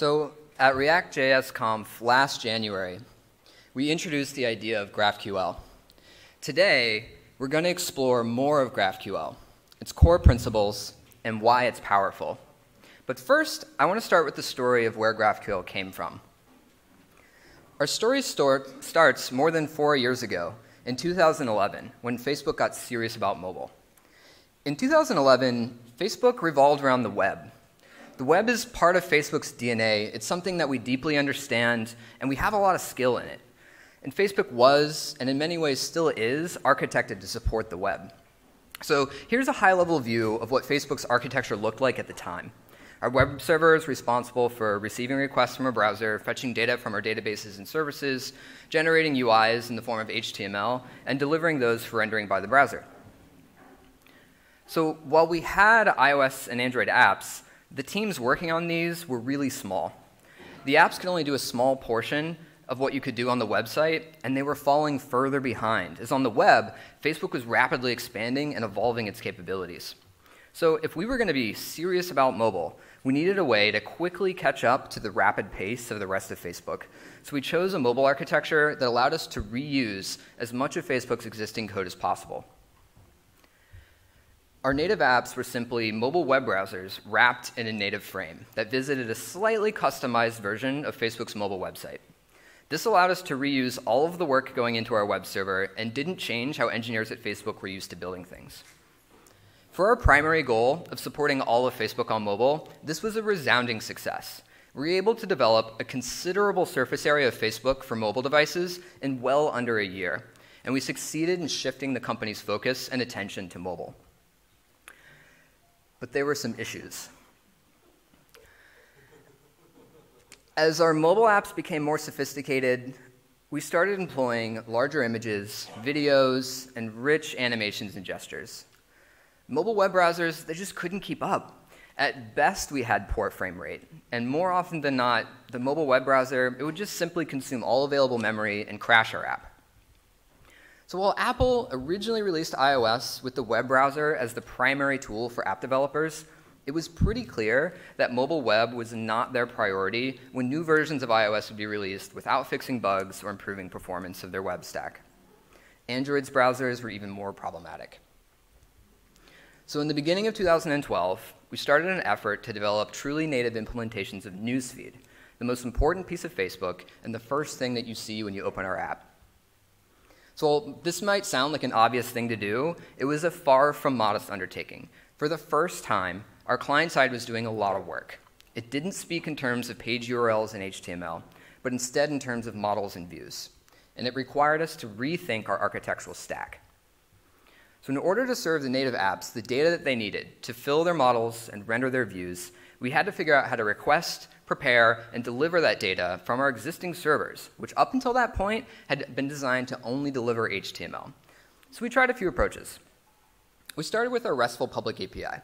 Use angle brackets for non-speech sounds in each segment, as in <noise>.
So at React.js Conf last January, we introduced the idea of GraphQL. Today, we're going to explore more of GraphQL, its core principles, and why it's powerful. But first, I want to start with the story of where GraphQL came from. Our story start, starts more than four years ago, in 2011, when Facebook got serious about mobile. In 2011, Facebook revolved around the web. The web is part of Facebook's DNA. It's something that we deeply understand, and we have a lot of skill in it. And Facebook was, and in many ways still is, architected to support the web. So here's a high level view of what Facebook's architecture looked like at the time. Our web server is responsible for receiving requests from our browser, fetching data from our databases and services, generating UIs in the form of HTML, and delivering those for rendering by the browser. So while we had iOS and Android apps, the teams working on these were really small. The apps could only do a small portion of what you could do on the website, and they were falling further behind, as on the web, Facebook was rapidly expanding and evolving its capabilities. So if we were going to be serious about mobile, we needed a way to quickly catch up to the rapid pace of the rest of Facebook. So we chose a mobile architecture that allowed us to reuse as much of Facebook's existing code as possible. Our native apps were simply mobile web browsers wrapped in a native frame that visited a slightly customized version of Facebook's mobile website. This allowed us to reuse all of the work going into our web server and didn't change how engineers at Facebook were used to building things. For our primary goal of supporting all of Facebook on mobile, this was a resounding success. We were able to develop a considerable surface area of Facebook for mobile devices in well under a year, and we succeeded in shifting the company's focus and attention to mobile. But there were some issues. As our mobile apps became more sophisticated, we started employing larger images, videos, and rich animations and gestures. Mobile web browsers, they just couldn't keep up. At best, we had poor frame rate, and more often than not, the mobile web browser, it would just simply consume all available memory and crash our app. So while Apple originally released iOS with the web browser as the primary tool for app developers, it was pretty clear that mobile web was not their priority when new versions of iOS would be released without fixing bugs or improving performance of their web stack. Android's browsers were even more problematic. So in the beginning of 2012, we started an effort to develop truly native implementations of Newsfeed, the most important piece of Facebook and the first thing that you see when you open our app. So this might sound like an obvious thing to do, it was a far from modest undertaking. For the first time, our client side was doing a lot of work. It didn't speak in terms of page URLs and HTML, but instead in terms of models and views. And it required us to rethink our architectural stack. So in order to serve the native apps the data that they needed to fill their models and render their views, we had to figure out how to request, prepare, and deliver that data from our existing servers, which up until that point had been designed to only deliver HTML. So we tried a few approaches. We started with our RESTful public API.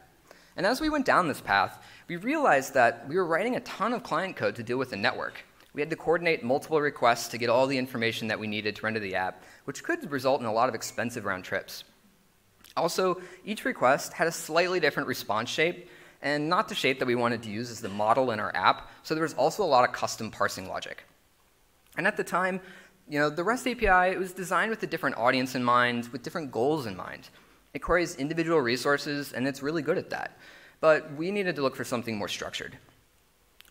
And as we went down this path, we realized that we were writing a ton of client code to deal with the network. We had to coordinate multiple requests to get all the information that we needed to render the app, which could result in a lot of expensive round trips. Also, each request had a slightly different response shape, and not the shape that we wanted to use as the model in our app, so there was also a lot of custom parsing logic. And at the time, you know, the REST API it was designed with a different audience in mind, with different goals in mind. It queries individual resources, and it's really good at that. But we needed to look for something more structured.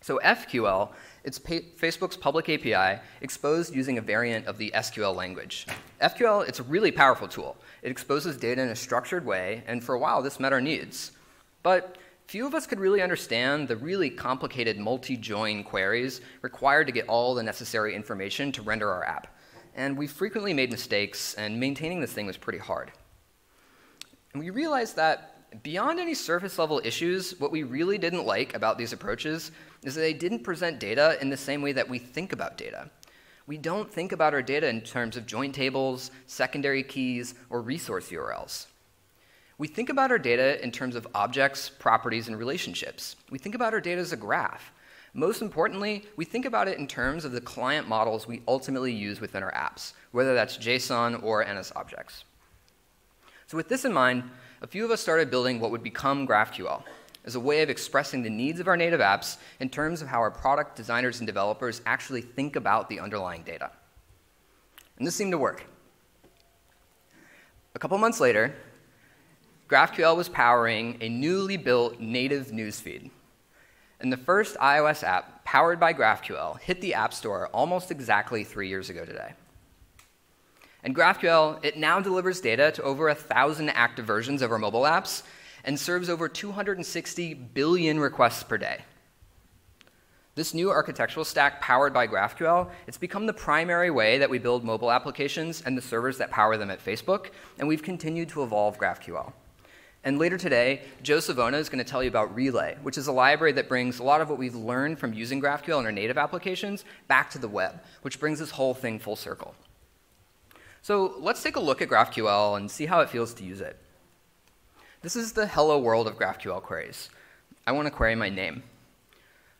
So FQL, it's Facebook's public API exposed using a variant of the SQL language. FQL, it's a really powerful tool. It exposes data in a structured way, and for a while this met our needs. But few of us could really understand the really complicated multi-join queries required to get all the necessary information to render our app. And we frequently made mistakes, and maintaining this thing was pretty hard. And we realized that beyond any surface level issues, what we really didn't like about these approaches is that they didn't present data in the same way that we think about data. We don't think about our data in terms of join tables, secondary keys, or resource URLs. We think about our data in terms of objects, properties, and relationships. We think about our data as a graph. Most importantly, we think about it in terms of the client models we ultimately use within our apps, whether that's JSON or NS objects. So with this in mind, a few of us started building what would become GraphQL, as a way of expressing the needs of our native apps in terms of how our product designers and developers actually think about the underlying data. And this seemed to work. A couple months later, GraphQL was powering a newly built native newsfeed. And the first iOS app powered by GraphQL hit the App Store almost exactly three years ago today. And GraphQL, it now delivers data to over 1,000 active versions of our mobile apps and serves over 260 billion requests per day. This new architectural stack powered by GraphQL, it's become the primary way that we build mobile applications and the servers that power them at Facebook, and we've continued to evolve GraphQL. And later today, Joe Savona is going to tell you about Relay, which is a library that brings a lot of what we've learned from using GraphQL in our native applications back to the web, which brings this whole thing full circle. So let's take a look at GraphQL and see how it feels to use it. This is the hello world of GraphQL queries. I want to query my name.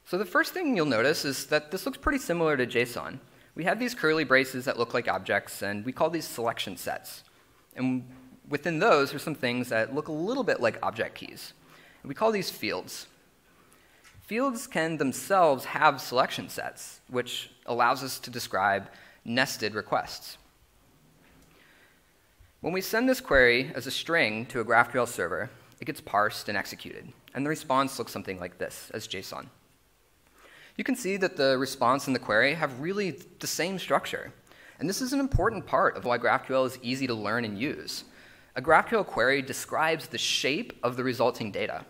So the first thing you'll notice is that this looks pretty similar to JSON. We have these curly braces that look like objects, and we call these selection sets. And within those are some things that look a little bit like object keys. And we call these fields. Fields can themselves have selection sets, which allows us to describe nested requests. When we send this query as a string to a GraphQL server, it gets parsed and executed. And the response looks something like this as JSON. You can see that the response and the query have really the same structure. And this is an important part of why GraphQL is easy to learn and use. A GraphQL query describes the shape of the resulting data.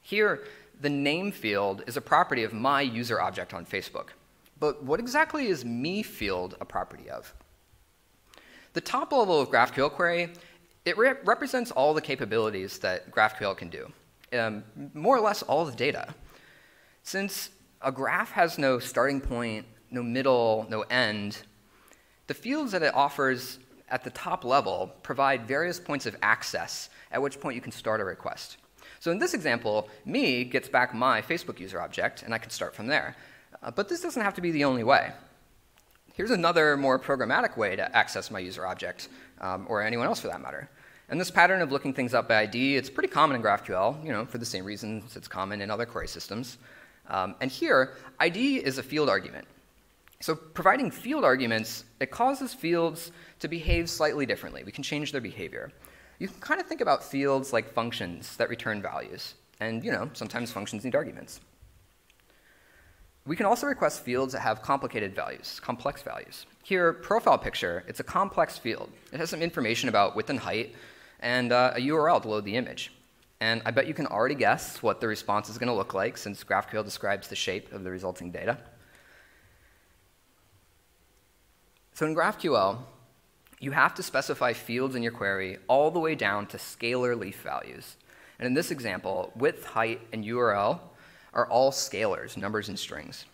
Here, the name field is a property of my user object on Facebook. But what exactly is me field a property of? The top level of GraphQL query, it re represents all the capabilities that GraphQL can do, um, more or less all the data. Since a graph has no starting point, no middle, no end, the fields that it offers at the top level provide various points of access at which point you can start a request. So in this example, me gets back my Facebook user object, and I can start from there. Uh, but this doesn't have to be the only way. Here's another more programmatic way to access my user object, um, or anyone else for that matter. And this pattern of looking things up by ID, it's pretty common in GraphQL, you know, for the same reasons it's common in other query systems. Um, and here, ID is a field argument. So providing field arguments, it causes fields to behave slightly differently. We can change their behavior. You can kind of think about fields like functions that return values. And, you know, sometimes functions need arguments. We can also request fields that have complicated values, complex values. Here, profile picture, it's a complex field. It has some information about width and height and uh, a URL to load the image. And I bet you can already guess what the response is going to look like since GraphQL describes the shape of the resulting data. So in GraphQL, you have to specify fields in your query all the way down to scalar leaf values. And in this example, width, height, and URL are all scalars, numbers and strings.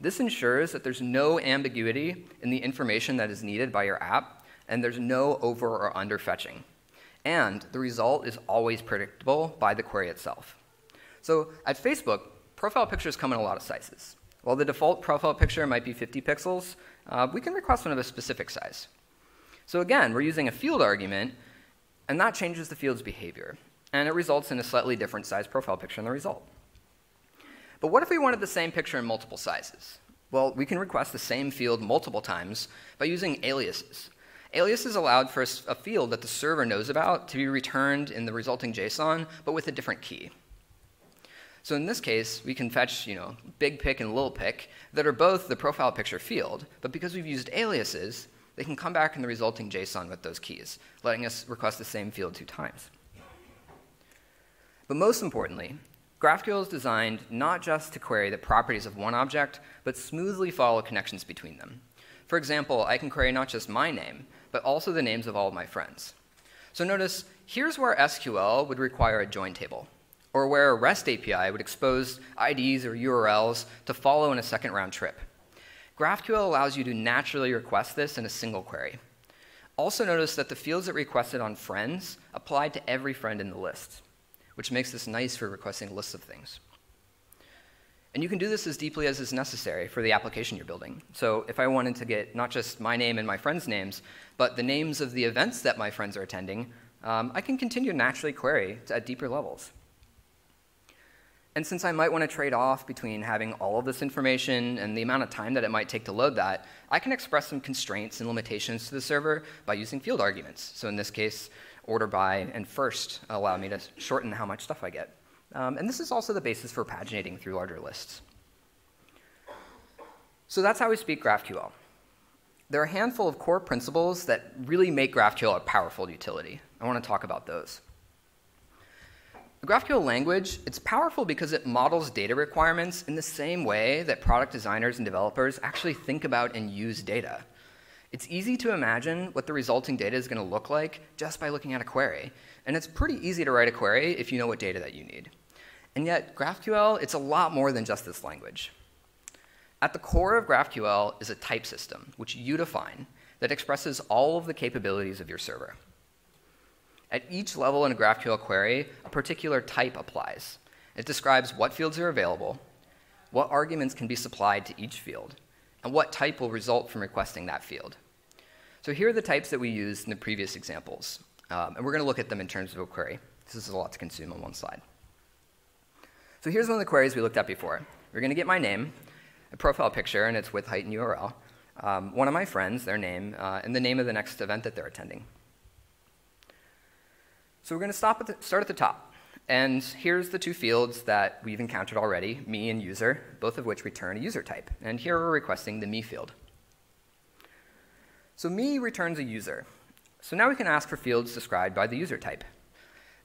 This ensures that there's no ambiguity in the information that is needed by your app, and there's no over or under fetching. And the result is always predictable by the query itself. So at Facebook, profile pictures come in a lot of sizes. While the default profile picture might be 50 pixels, uh, we can request one of a specific size. So again, we're using a field argument, and that changes the field's behavior. And it results in a slightly different size profile picture in the result. But what if we wanted the same picture in multiple sizes? Well, we can request the same field multiple times by using aliases. Aliases allowed for a field that the server knows about to be returned in the resulting JSON, but with a different key. So in this case, we can fetch, you know, big pic and little pic that are both the profile picture field, but because we've used aliases, they can come back in the resulting JSON with those keys, letting us request the same field two times. But most importantly, GraphQL is designed not just to query the properties of one object, but smoothly follow connections between them. For example, I can query not just my name, but also the names of all of my friends. So notice, here's where SQL would require a join table or where a REST API would expose IDs or URLs to follow in a second round trip. GraphQL allows you to naturally request this in a single query. Also notice that the fields that requested on friends apply to every friend in the list, which makes this nice for requesting lists of things. And you can do this as deeply as is necessary for the application you're building. So if I wanted to get not just my name and my friends' names, but the names of the events that my friends are attending, um, I can continue to naturally query at deeper levels. And since I might want to trade off between having all of this information and the amount of time that it might take to load that, I can express some constraints and limitations to the server by using field arguments. So in this case, order by and first allow me to shorten how much stuff I get. Um, and this is also the basis for paginating through larger lists. So that's how we speak GraphQL. There are a handful of core principles that really make GraphQL a powerful utility. I want to talk about those. GraphQL language, it's powerful because it models data requirements in the same way that product designers and developers actually think about and use data. It's easy to imagine what the resulting data is going to look like just by looking at a query. And it's pretty easy to write a query if you know what data that you need. And yet, GraphQL, it's a lot more than just this language. At the core of GraphQL is a type system, which you define, that expresses all of the capabilities of your server. At each level in a GraphQL query, a particular type applies. It describes what fields are available, what arguments can be supplied to each field, and what type will result from requesting that field. So here are the types that we used in the previous examples, um, and we're going to look at them in terms of a query. This is a lot to consume on one slide. So here's one of the queries we looked at before. We're going to get my name, a profile picture, and its width, height, and URL, um, one of my friends, their name, uh, and the name of the next event that they're attending. So we're going to stop at the, start at the top. And here's the two fields that we've encountered already, me and user, both of which return a user type. And here we're requesting the me field. So me returns a user. So now we can ask for fields described by the user type.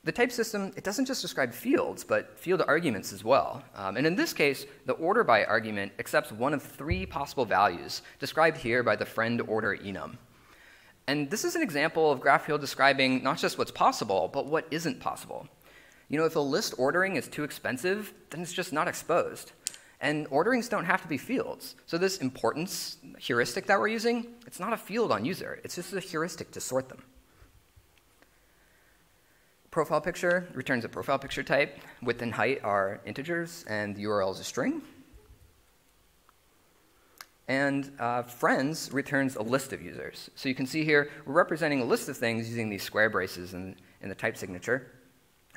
The type system, it doesn't just describe fields, but field arguments as well. Um, and in this case, the order by argument accepts one of three possible values, described here by the friend order enum. And this is an example of GraphQL describing not just what's possible, but what isn't possible. You know, if a list ordering is too expensive, then it's just not exposed. And orderings don't have to be fields. So this importance heuristic that we're using, it's not a field on user. It's just a heuristic to sort them. Profile picture returns a profile picture type. Width and height are integers, and the URL is a string. And uh, friends returns a list of users. So you can see here, we're representing a list of things using these square braces in, in the type signature.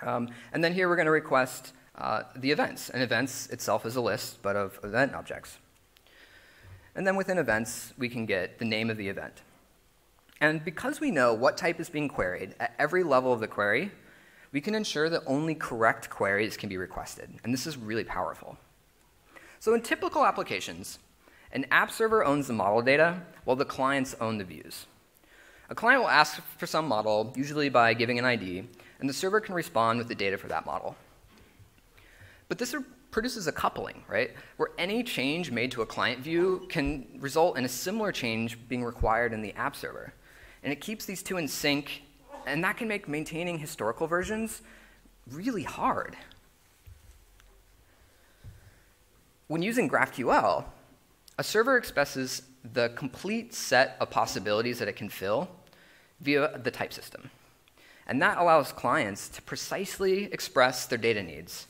Um, and then here we're going to request uh, the events. And events itself is a list, but of event objects. And then within events, we can get the name of the event. And because we know what type is being queried at every level of the query, we can ensure that only correct queries can be requested. And this is really powerful. So in typical applications, an app server owns the model data, while the clients own the views. A client will ask for some model, usually by giving an ID, and the server can respond with the data for that model. But this produces a coupling, right? Where any change made to a client view can result in a similar change being required in the app server. And it keeps these two in sync, and that can make maintaining historical versions really hard. When using GraphQL, a server expresses the complete set of possibilities that it can fill via the type system. And that allows clients to precisely express their data needs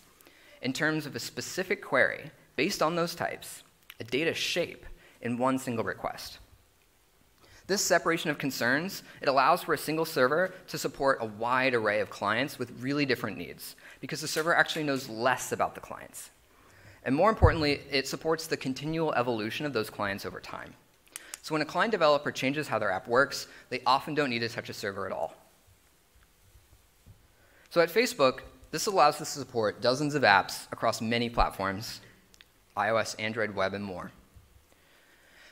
in terms of a specific query based on those types, a data shape in one single request. This separation of concerns, it allows for a single server to support a wide array of clients with really different needs because the server actually knows less about the clients. And more importantly, it supports the continual evolution of those clients over time. So when a client developer changes how their app works, they often don't need to touch a server at all. So at Facebook, this allows us to support dozens of apps across many platforms iOS, Android, web, and more.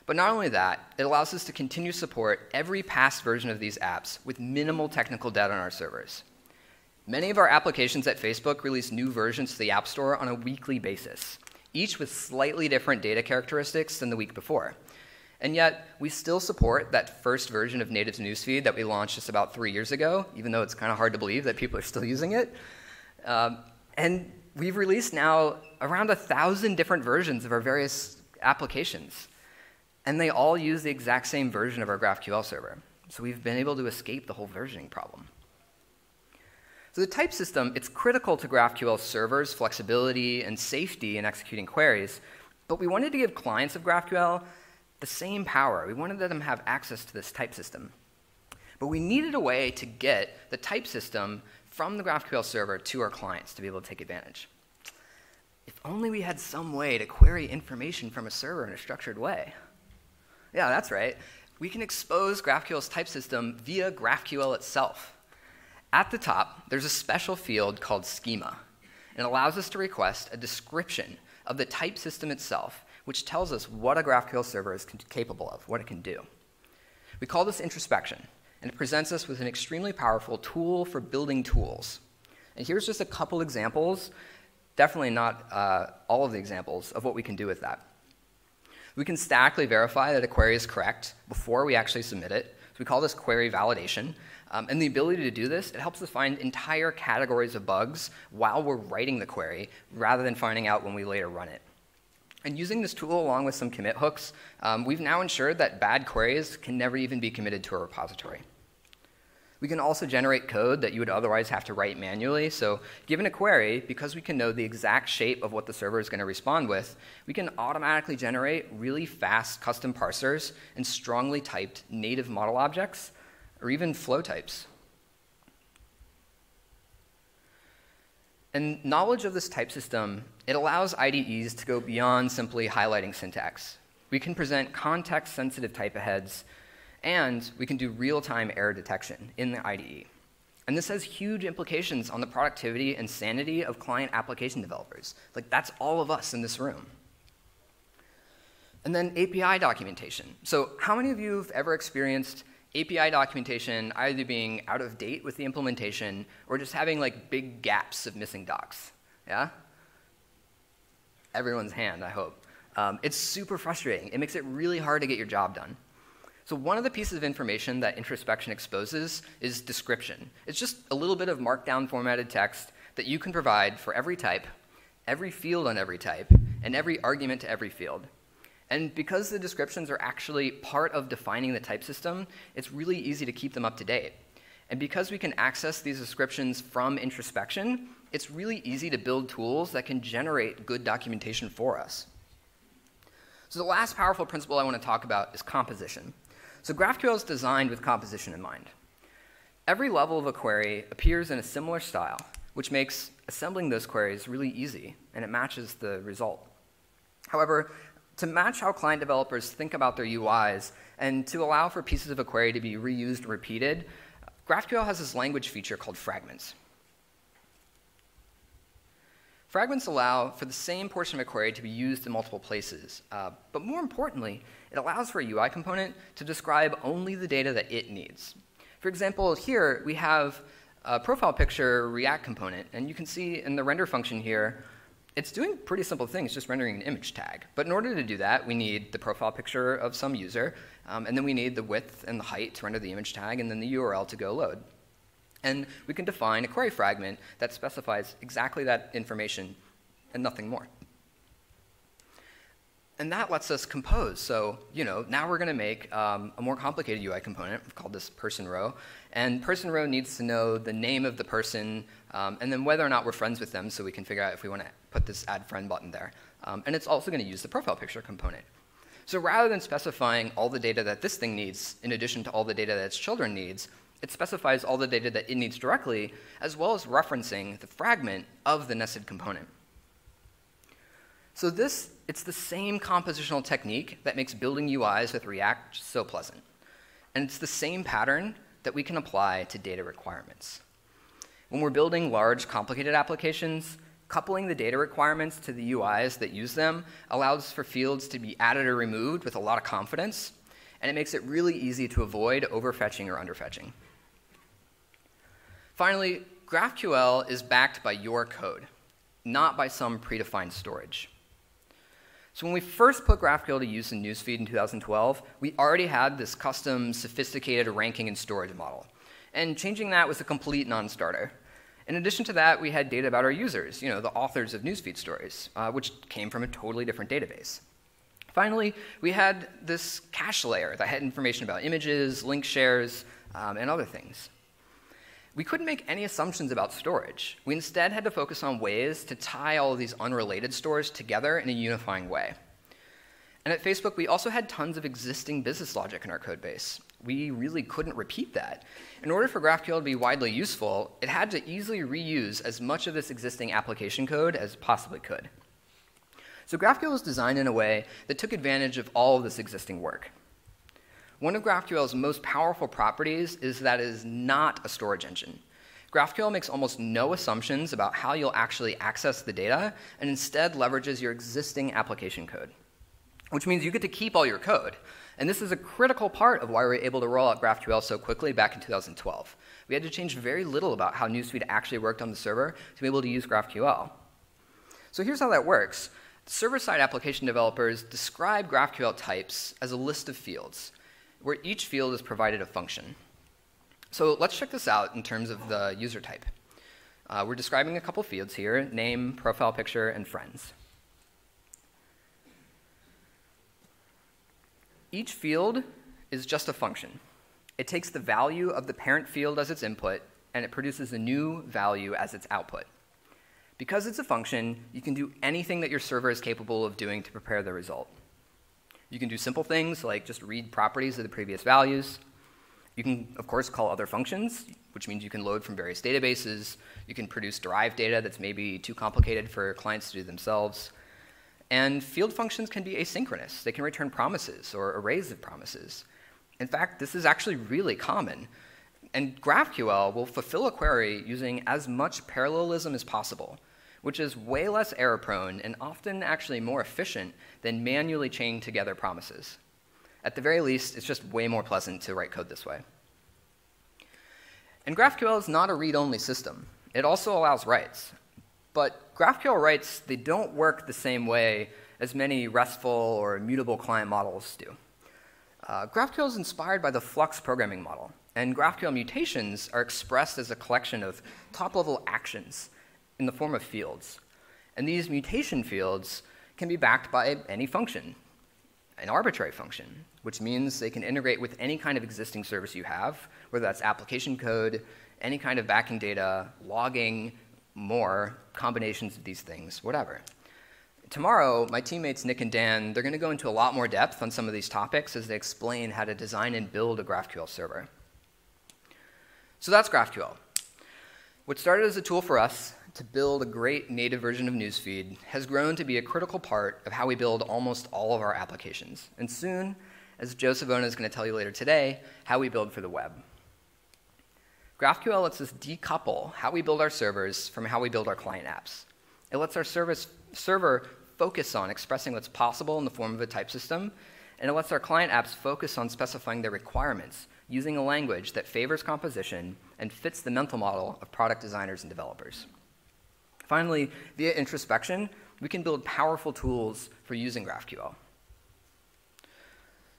But not only that, it allows us to continue support every past version of these apps with minimal technical debt on our servers. Many of our applications at Facebook release new versions to the App Store on a weekly basis, each with slightly different data characteristics than the week before. And yet, we still support that first version of Native's newsfeed that we launched just about three years ago, even though it's kind of hard to believe that people are still <laughs> using it. Um, and we've released now around a thousand different versions of our various applications. And they all use the exact same version of our GraphQL server. So we've been able to escape the whole versioning problem. So the type system, it's critical to GraphQL servers' flexibility and safety in executing queries, but we wanted to give clients of GraphQL the same power. We wanted them to have access to this type system. But we needed a way to get the type system from the GraphQL server to our clients to be able to take advantage. if only we had some way to query information from a server in a structured way. Yeah, that's right. We can expose GraphQL's type system via GraphQL itself. At the top, there's a special field called schema. It allows us to request a description of the type system itself, which tells us what a GraphQL server is capable of, what it can do. We call this introspection, and it presents us with an extremely powerful tool for building tools. And here's just a couple examples, definitely not uh, all of the examples of what we can do with that. We can statically verify that a query is correct before we actually submit it. So we call this query validation. Um, and the ability to do this, it helps us find entire categories of bugs while we're writing the query, rather than finding out when we later run it. And using this tool along with some commit hooks, um, we've now ensured that bad queries can never even be committed to a repository. We can also generate code that you would otherwise have to write manually. So given a query, because we can know the exact shape of what the server is going to respond with, we can automatically generate really fast custom parsers and strongly typed native model objects or even flow types. And knowledge of this type system, it allows IDEs to go beyond simply highlighting syntax. We can present context-sensitive type aheads, and we can do real-time error detection in the IDE. And this has huge implications on the productivity and sanity of client application developers. Like, that's all of us in this room. And then API documentation. So how many of you have ever experienced API documentation either being out of date with the implementation or just having like big gaps of missing docs. Yeah? Everyone's hand, I hope. Um, it's super frustrating. It makes it really hard to get your job done. So one of the pieces of information that introspection exposes is description. It's just a little bit of markdown formatted text that you can provide for every type, every field on every type, and every argument to every field. And because the descriptions are actually part of defining the type system, it's really easy to keep them up to date. And because we can access these descriptions from introspection, it's really easy to build tools that can generate good documentation for us. So the last powerful principle I want to talk about is composition. So GraphQL is designed with composition in mind. Every level of a query appears in a similar style, which makes assembling those queries really easy, and it matches the result. However, to match how client developers think about their UIs and to allow for pieces of a query to be reused and repeated, GraphQL has this language feature called fragments. Fragments allow for the same portion of a query to be used in multiple places. Uh, but more importantly, it allows for a UI component to describe only the data that it needs. For example, here we have a profile picture React component, and you can see in the render function here it's doing pretty simple things, just rendering an image tag. But in order to do that, we need the profile picture of some user, um, and then we need the width and the height to render the image tag, and then the URL to go load. And we can define a query fragment that specifies exactly that information and nothing more. And that lets us compose. So, you know, now we're going to make um, a more complicated UI component. We've called this person row. And person row needs to know the name of the person um, and then whether or not we're friends with them so we can figure out if we want to put this add friend button there. Um, and it's also going to use the profile picture component. So rather than specifying all the data that this thing needs in addition to all the data that its children needs, it specifies all the data that it needs directly, as well as referencing the fragment of the nested component. So this, it's the same compositional technique that makes building UIs with React so pleasant. And it's the same pattern that we can apply to data requirements. When we're building large, complicated applications, coupling the data requirements to the UIs that use them allows for fields to be added or removed with a lot of confidence, and it makes it really easy to avoid overfetching or underfetching. Finally, GraphQL is backed by your code, not by some predefined storage. So when we first put GraphQL to use in Newsfeed in 2012, we already had this custom, sophisticated ranking and storage model. And changing that was a complete non-starter. In addition to that, we had data about our users, you know, the authors of newsfeed stories, uh, which came from a totally different database. Finally, we had this cache layer that had information about images, link shares, um, and other things. We couldn't make any assumptions about storage. We instead had to focus on ways to tie all of these unrelated stores together in a unifying way. And at Facebook, we also had tons of existing business logic in our code base. We really couldn't repeat that. In order for GraphQL to be widely useful, it had to easily reuse as much of this existing application code as possibly could. So GraphQL was designed in a way that took advantage of all of this existing work. One of GraphQL's most powerful properties is that it is not a storage engine. GraphQL makes almost no assumptions about how you'll actually access the data and instead leverages your existing application code, which means you get to keep all your code. And this is a critical part of why we were able to roll out GraphQL so quickly back in 2012. We had to change very little about how Newsfeed actually worked on the server to be able to use GraphQL. So here's how that works. Server-side application developers describe GraphQL types as a list of fields, where each field is provided a function. So let's check this out in terms of the user type. Uh, we're describing a couple fields here, name, profile picture, and friends. Each field is just a function. It takes the value of the parent field as its input, and it produces a new value as its output. Because it's a function, you can do anything that your server is capable of doing to prepare the result. You can do simple things like just read properties of the previous values. You can, of course, call other functions, which means you can load from various databases. You can produce derived data that's maybe too complicated for clients to do themselves. And field functions can be asynchronous. They can return promises or arrays of promises. In fact, this is actually really common. And GraphQL will fulfill a query using as much parallelism as possible, which is way less error prone and often actually more efficient than manually chaining together promises. At the very least, it's just way more pleasant to write code this way. And GraphQL is not a read-only system. It also allows writes. But GraphQL writes, they don't work the same way as many RESTful or immutable client models do. Uh, GraphQL is inspired by the Flux programming model, and GraphQL mutations are expressed as a collection of top-level actions in the form of fields. And these mutation fields can be backed by any function, an arbitrary function, which means they can integrate with any kind of existing service you have, whether that's application code, any kind of backing data, logging, more, combinations of these things, whatever. Tomorrow, my teammates Nick and Dan, they're going to go into a lot more depth on some of these topics as they explain how to design and build a GraphQL server. So that's GraphQL. What started as a tool for us to build a great native version of Newsfeed has grown to be a critical part of how we build almost all of our applications. And soon, as Joe Savona is going to tell you later today, how we build for the web. GraphQL lets us decouple how we build our servers from how we build our client apps. It lets our service, server focus on expressing what's possible in the form of a type system, and it lets our client apps focus on specifying their requirements using a language that favors composition and fits the mental model of product designers and developers. Finally, via introspection, we can build powerful tools for using GraphQL.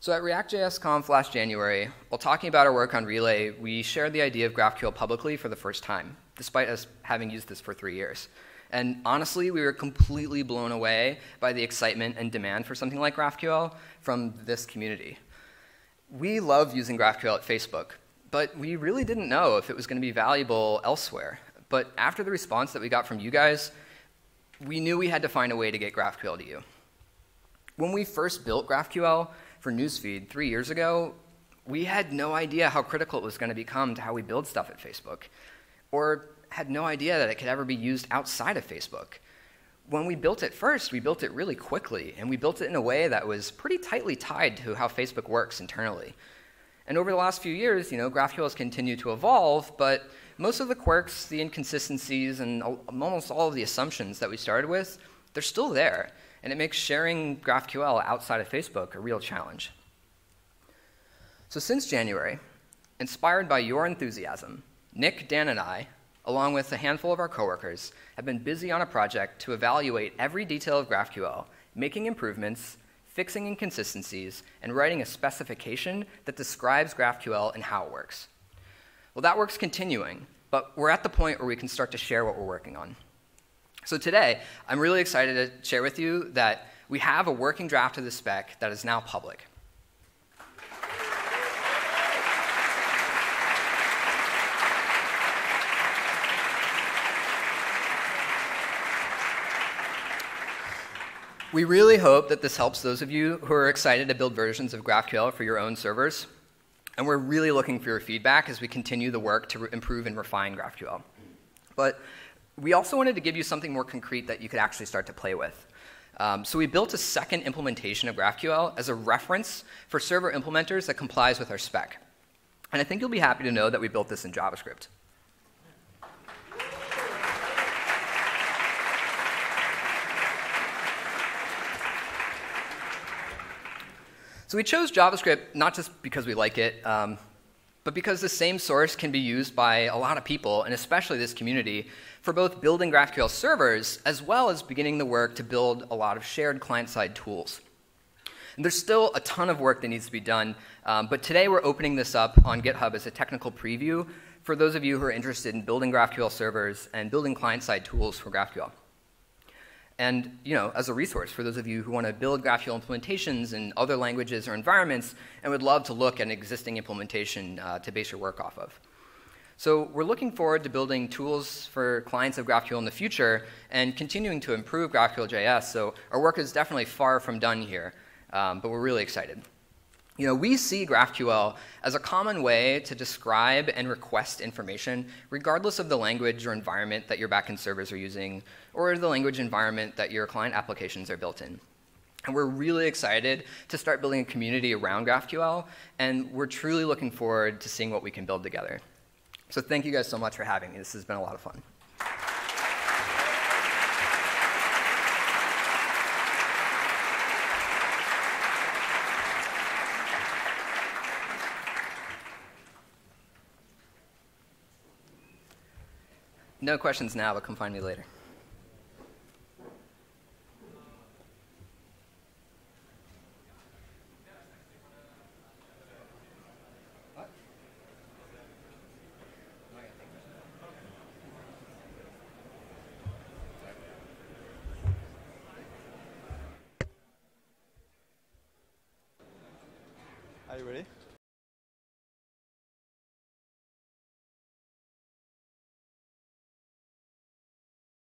So at React.js Conf last January, while talking about our work on Relay, we shared the idea of GraphQL publicly for the first time, despite us having used this for three years. And honestly, we were completely blown away by the excitement and demand for something like GraphQL from this community. We love using GraphQL at Facebook, but we really didn't know if it was going to be valuable elsewhere. But after the response that we got from you guys, we knew we had to find a way to get GraphQL to you. When we first built GraphQL for Newsfeed three years ago, we had no idea how critical it was going to become to how we build stuff at Facebook, or had no idea that it could ever be used outside of Facebook. When we built it first, we built it really quickly, and we built it in a way that was pretty tightly tied to how Facebook works internally. And over the last few years, you know, GraphQL has continued to evolve, but most of the quirks, the inconsistencies, and almost all of the assumptions that we started with, they're still there. And it makes sharing GraphQL outside of Facebook a real challenge. So since January, inspired by your enthusiasm, Nick, Dan, and I, along with a handful of our coworkers, have been busy on a project to evaluate every detail of GraphQL, making improvements, fixing inconsistencies, and writing a specification that describes GraphQL and how it works. Well, that work's continuing, but we're at the point where we can start to share what we're working on. So today, I'm really excited to share with you that we have a working draft of the spec that is now public. We really hope that this helps those of you who are excited to build versions of GraphQL for your own servers. And we're really looking for your feedback as we continue the work to improve and refine GraphQL. But we also wanted to give you something more concrete that you could actually start to play with. Um, so we built a second implementation of GraphQL as a reference for server implementers that complies with our spec. And I think you'll be happy to know that we built this in JavaScript. So we chose JavaScript not just because we like it, um, but because the same source can be used by a lot of people, and especially this community, for both building GraphQL servers as well as beginning the work to build a lot of shared client-side tools. And there's still a ton of work that needs to be done, um, but today we're opening this up on GitHub as a technical preview for those of you who are interested in building GraphQL servers and building client-side tools for GraphQL and you know, as a resource for those of you who want to build GraphQL implementations in other languages or environments and would love to look at an existing implementation uh, to base your work off of. So we're looking forward to building tools for clients of GraphQL in the future and continuing to improve GraphQL.js. So our work is definitely far from done here, um, but we're really excited. You know, we see GraphQL as a common way to describe and request information, regardless of the language or environment that your backend servers are using, or the language environment that your client applications are built in. And we're really excited to start building a community around GraphQL, and we're truly looking forward to seeing what we can build together. So thank you guys so much for having me. This has been a lot of fun. No questions now, but come find me later.